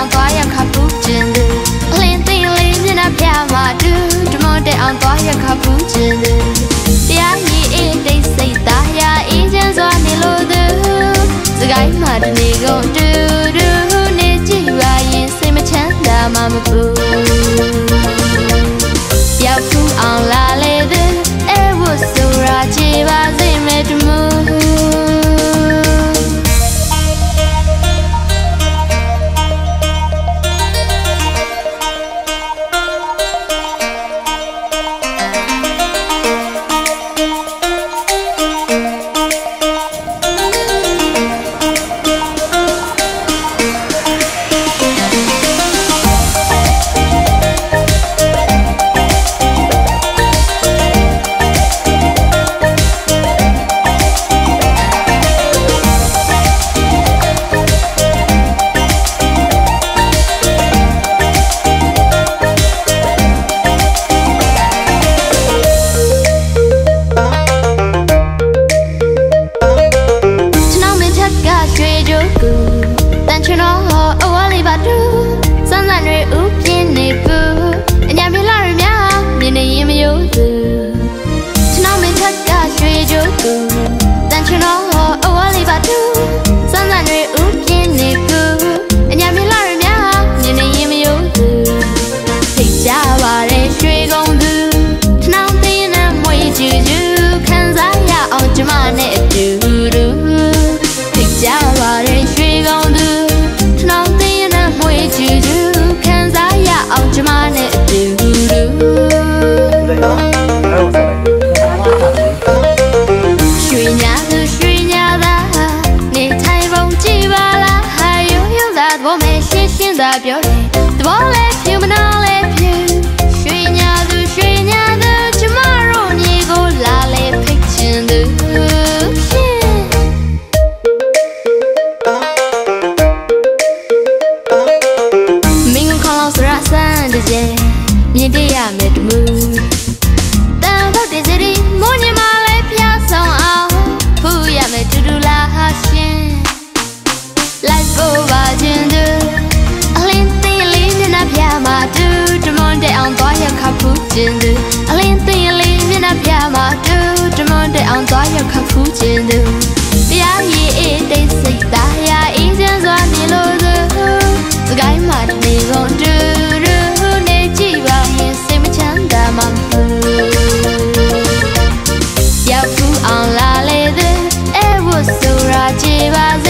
အောင်သွားရခပ်ပူးခြင်းသူအလင်းသိလေးမျက်နှာပြမှာတူတမတဲ့အောင်သွားရခပ်ပူးခြင်းသူတရားကြီးအေးတိတ်စိတ်သားရအေးချမ်းစွာနေလို့သူစကိုင်းမှာတနေကုန်တူတူနေကြည့်ပါရင်စိတ်မချမ်းသာမှမပူ တန်ချွန်တော်ဟောအဝါလေးပါတူစမ်းစမ်းတွေဥပြင်းနေကူအညာမြေလာရများမြင်နေရင်မယိုးသူကျွန်တော်မင်းချက်ကရွှေကြိုးကူ ကျမနဲ့အတူတူရွှေညာသူရွှေညာသာနေထိုင်ပုံကြည့်ပါလားဟာရိုးရိုးသာသဘောမဲ့ရှင်းရှင်းသာပြောတယ် ဖူးခြင်းသူအလင်းသိလေးမျက်နှာပြမှာတူတမွန်တဲ့အောင်သွားရခပ်ဖူးခြင်းသူတရားရည်အေးတိတ်စိတ်သားရအေးချမ်းစွာမြင်လို့သူစကိုင်းမှာတနေကုန်တူတူနေကြည့်ပါရင်စိတ်မချမ်းသာမှမဟုတ်ရောက်ဖူးအောင်လာလေတဲ့အဲဝတ်ဆိုရာကြည်ပါစေ